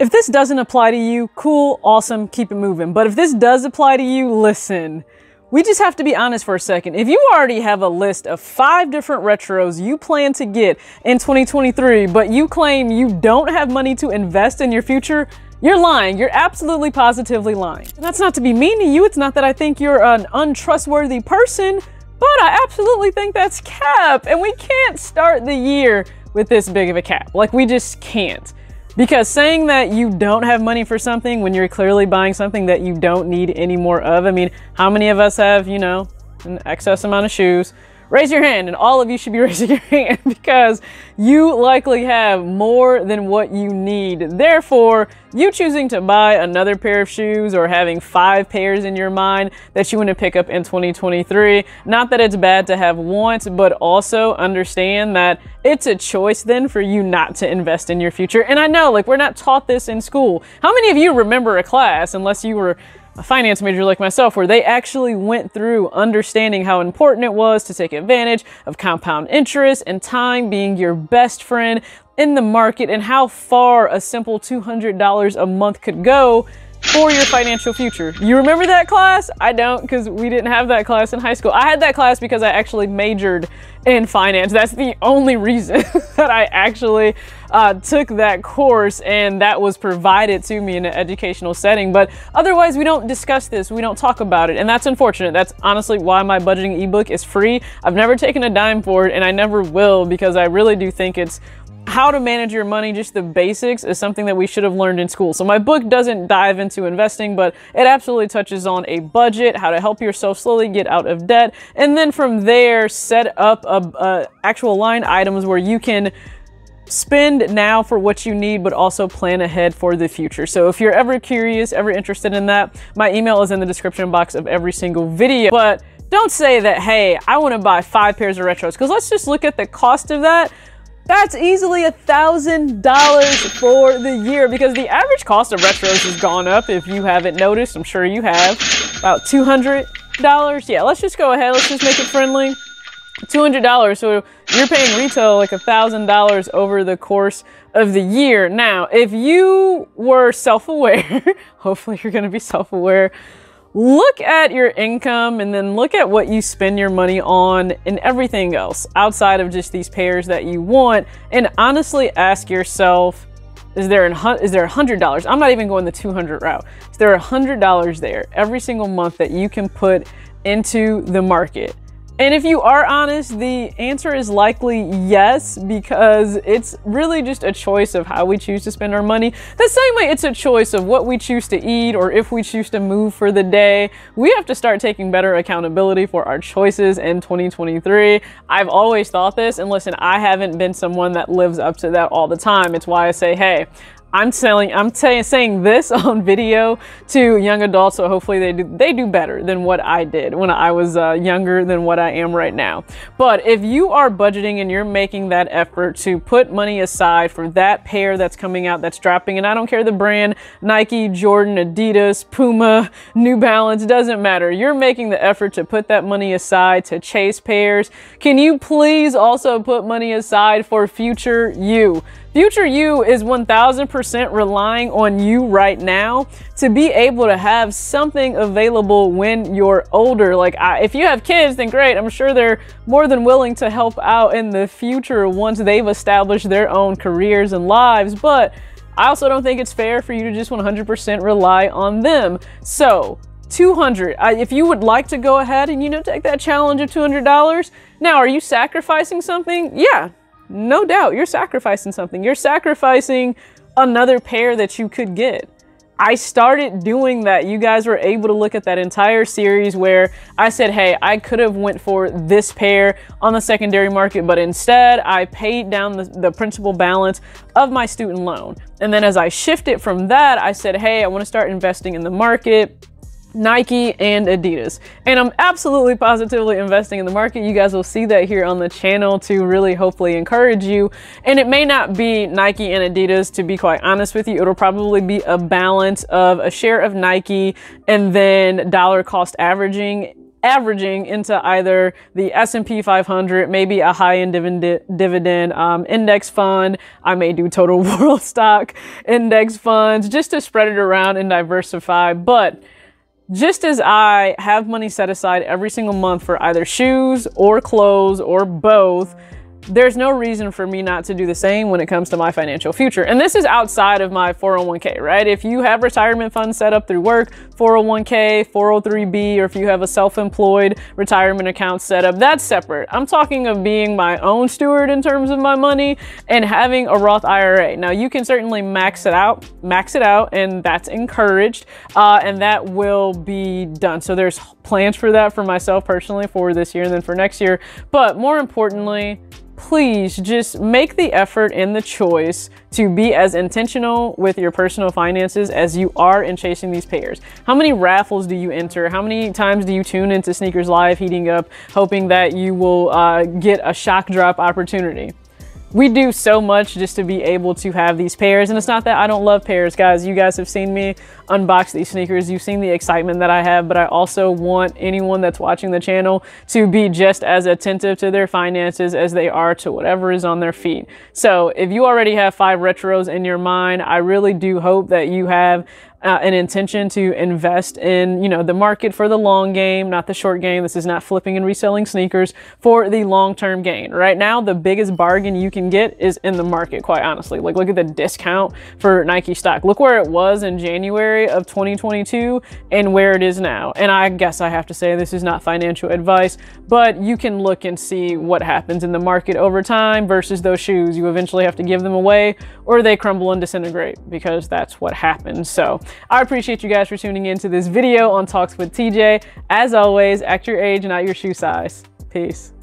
If this doesn't apply to you, cool, awesome, keep it moving. But if this does apply to you, listen. We just have to be honest for a second. If you already have a list of five different retros you plan to get in 2023, but you claim you don't have money to invest in your future, you're lying. You're absolutely positively lying. And that's not to be mean to you. It's not that I think you're an untrustworthy person, but I absolutely think that's cap. And we can't start the year with this big of a cap. Like, we just can't. Because saying that you don't have money for something when you're clearly buying something that you don't need any more of, I mean, how many of us have, you know, an excess amount of shoes? Raise your hand and all of you should be raising your hand because you likely have more than what you need. Therefore, you choosing to buy another pair of shoes or having five pairs in your mind that you want to pick up in 2023, not that it's bad to have wants, but also understand that it's a choice then for you not to invest in your future. And I know like we're not taught this in school. How many of you remember a class unless you were a finance major like myself where they actually went through understanding how important it was to take advantage of compound interest and time being your best friend in the market and how far a simple $200 a month could go for your financial future. You remember that class? I don't because we didn't have that class in high school. I had that class because I actually majored in finance. That's the only reason that I actually uh, took that course and that was provided to me in an educational setting. But otherwise, we don't discuss this, we don't talk about it, and that's unfortunate. That's honestly why my budgeting ebook is free. I've never taken a dime for it and I never will because I really do think it's how to manage your money, just the basics, is something that we should have learned in school. So my book doesn't dive into investing, but it absolutely touches on a budget, how to help yourself slowly get out of debt, and then from there set up a, a actual line items where you can spend now for what you need, but also plan ahead for the future. So if you're ever curious, ever interested in that, my email is in the description box of every single video. But don't say that, hey, I want to buy five pairs of retros, because let's just look at the cost of that. That's easily a thousand dollars for the year because the average cost of retros has gone up. If you haven't noticed, I'm sure you have. About two hundred dollars. Yeah, let's just go ahead. Let's just make it friendly. Two hundred dollars. So you're paying retail like a thousand dollars over the course of the year. Now, if you were self-aware, hopefully you're going to be self-aware look at your income and then look at what you spend your money on and everything else outside of just these pairs that you want. And honestly ask yourself is there an, is there a hundred dollars? I'm not even going the 200 route. Is there a hundred dollars there every single month that you can put into the market and if you are honest, the answer is likely yes, because it's really just a choice of how we choose to spend our money. The same way it's a choice of what we choose to eat or if we choose to move for the day. We have to start taking better accountability for our choices in 2023. I've always thought this, and listen, I haven't been someone that lives up to that all the time. It's why I say, hey, I'm telling, I'm saying this on video to young adults, so hopefully they do, they do better than what I did when I was uh, younger than what I am right now. But if you are budgeting and you're making that effort to put money aside for that pair that's coming out, that's dropping, and I don't care the brand, Nike, Jordan, Adidas, Puma, New Balance, doesn't matter. You're making the effort to put that money aside to chase pairs. Can you please also put money aside for future you? Future you is 1000% relying on you right now to be able to have something available when you're older. Like, I, if you have kids, then great. I'm sure they're more than willing to help out in the future once they've established their own careers and lives. But I also don't think it's fair for you to just 100% rely on them. So, 200 uh, if you would like to go ahead and you know take that challenge of $200 now are you sacrificing something yeah no doubt you're sacrificing something. You're sacrificing another pair that you could get. I started doing that. You guys were able to look at that entire series where I said, hey, I could have went for this pair on the secondary market, but instead I paid down the, the principal balance of my student loan. And then as I shifted from that, I said, hey, I want to start investing in the market. Nike and Adidas. And I'm absolutely positively investing in the market. You guys will see that here on the channel to really hopefully encourage you. And it may not be Nike and Adidas, to be quite honest with you. It'll probably be a balance of a share of Nike and then dollar cost averaging averaging into either the S&P 500, maybe a high-end dividend, dividend um, index fund. I may do total world stock index funds just to spread it around and diversify. But just as I have money set aside every single month for either shoes or clothes or both, there's no reason for me not to do the same when it comes to my financial future. And this is outside of my 401k, right? If you have retirement funds set up through work, 401k, 403b, or if you have a self-employed retirement account set up, that's separate. I'm talking of being my own steward in terms of my money and having a Roth IRA. Now you can certainly max it out, max it out, and that's encouraged, uh, and that will be done. So there's plans for that for myself personally for this year and then for next year. But more importantly, please just make the effort and the choice to be as intentional with your personal finances as you are in chasing these pairs. How many raffles do you enter? How many times do you tune into Sneakers Live heating up, hoping that you will uh, get a shock drop opportunity? We do so much just to be able to have these pairs. And it's not that I don't love pairs, guys. You guys have seen me unbox these sneakers. You've seen the excitement that I have, but I also want anyone that's watching the channel to be just as attentive to their finances as they are to whatever is on their feet. So if you already have five retros in your mind, I really do hope that you have uh, an intention to invest in, you know, the market for the long game, not the short game. This is not flipping and reselling sneakers for the long-term gain. Right now, the biggest bargain you can get is in the market, quite honestly. Like, look at the discount for Nike stock. Look where it was in January of 2022 and where it is now. And I guess I have to say this is not financial advice, but you can look and see what happens in the market over time versus those shoes. You eventually have to give them away or they crumble and disintegrate because that's what happens. So I appreciate you guys for tuning in to this video on Talks with TJ. As always, act your age, not your shoe size. Peace.